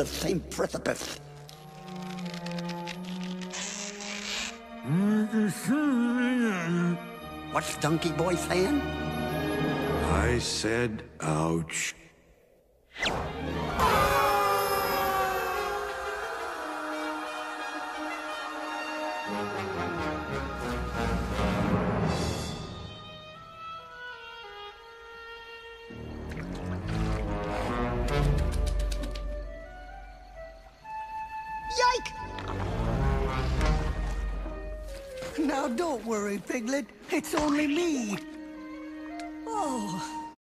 the same precipice. What's Donkey Boy saying? I said, ouch. Yike! Now don't worry, Piglet. It's only me,